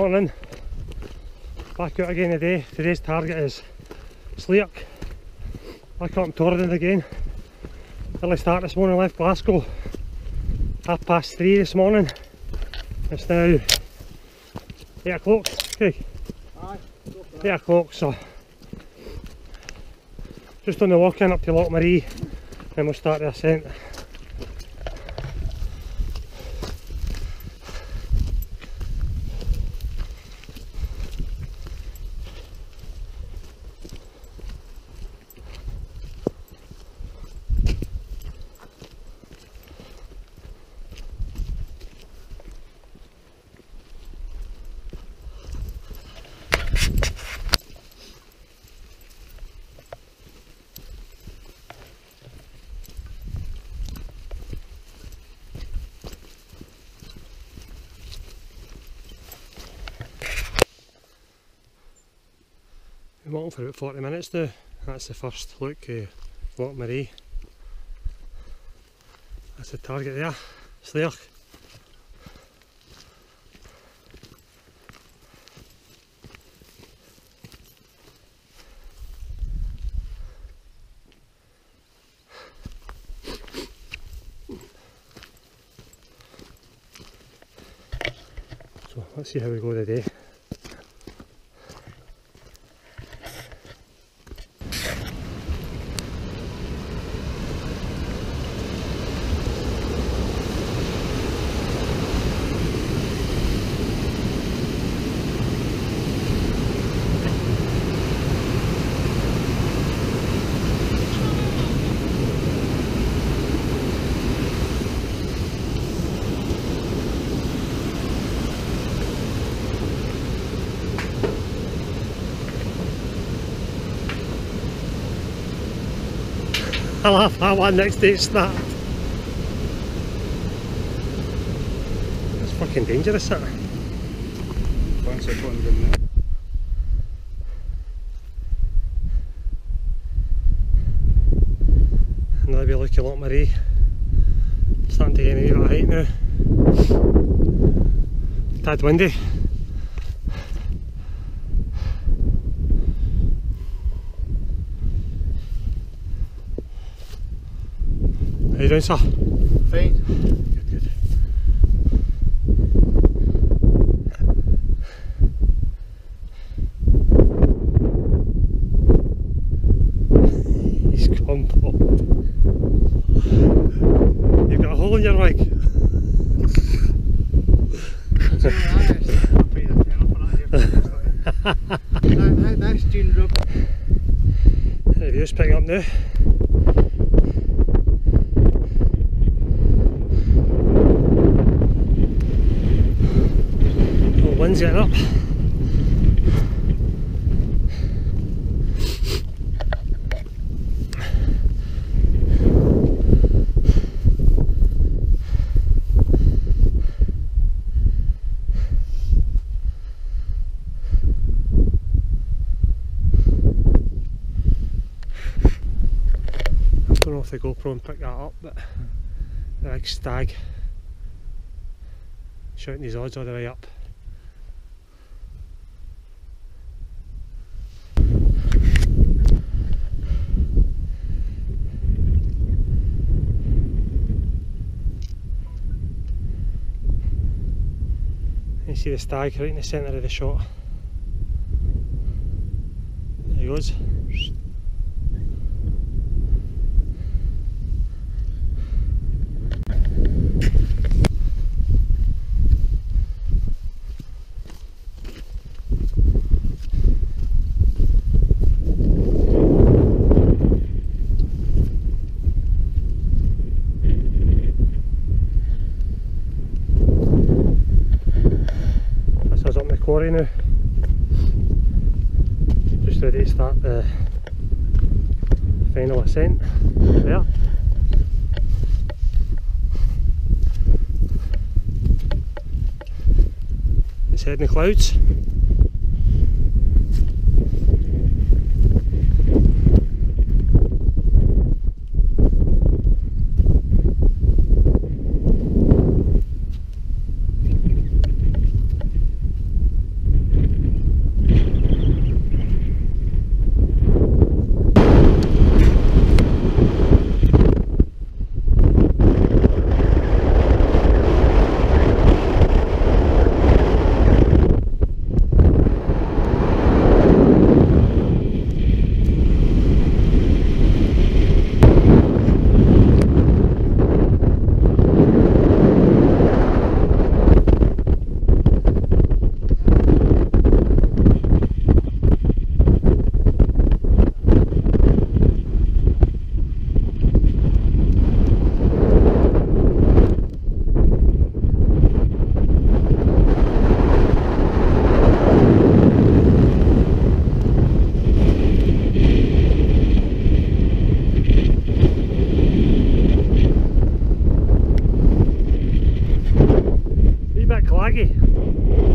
Morning. Back out again today. Today's target is Slioch. Back up in Torridon again. Early start this morning, left Glasgow. Half past three this morning. It's now 8 o'clock. Okay. Aye, 8 o'clock, so just on the walk in up to Loch Maree, then we'll start the ascent. Been walking for about 40 minutes now. That's the first look at Loch Maree. That's the target there, Slioch. So let's see how we go today. I'll have that one next day start. It's fucking dangerous, that. Once I put in there. Another wee look at Loch eh? Maree. Starting to get a wee bit of height now. Tad windy. How you doing, sir? Fine. Good, good. He's gone pop. You've got a hole in your. That's Rub. The view's picking up now. Wind's getting up. I don't know if the GoPro can pick that up, but the big stag shouting his odds all the way up. See the stag right in the centre of the shot. There he goes. That's us up in the quarry now. Just ready to the final ascent there. It's heading the clouds. aqui.